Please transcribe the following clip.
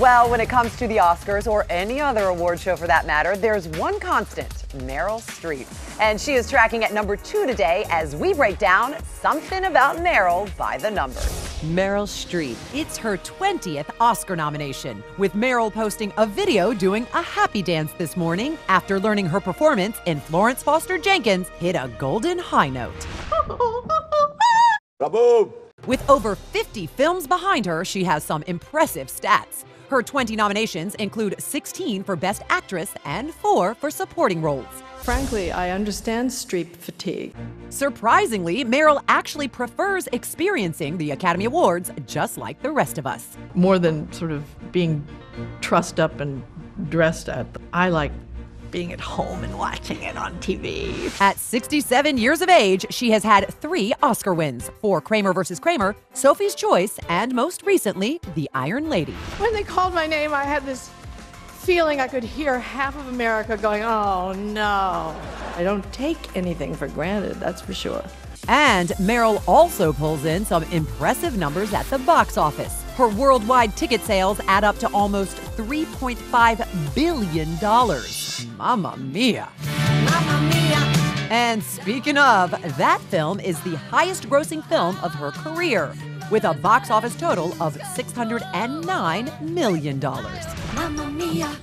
Well, when it comes to the Oscars or any other award show for that matter, there's one constant Meryl Streep. And she is tracking at number two today as we break down something about Meryl by the numbers. Meryl Streep. It's her 20th Oscar nomination, with Meryl posting a video doing a happy dance this morning after learning her performance in Florence Foster Jenkins hit a golden high note. With over 50 films behind her, she has some impressive stats. Her 20 nominations include 16 for Best Actress and 4 for supporting roles. Frankly, I understand Streep fatigue. Surprisingly, Meryl actually prefers experiencing the Academy Awards just like the rest of us. More than sort of being trussed up and dressed up, I like being at home and watching it on TV. At 67 years of age, she has had three Oscar wins for Kramer versus Kramer, Sophie's Choice, and most recently, The Iron Lady. When they called my name, I had this feeling I could hear half of America going, oh no. I don't take anything for granted, that's for sure. And Meryl also pulls in some impressive numbers at the box office. Her worldwide ticket sales add up to almost $3.5 billion. Mamma mia. Mamma mia. And speaking of, that film is the highest grossing film of her career, with a box office total of $609 million. Mamma mia.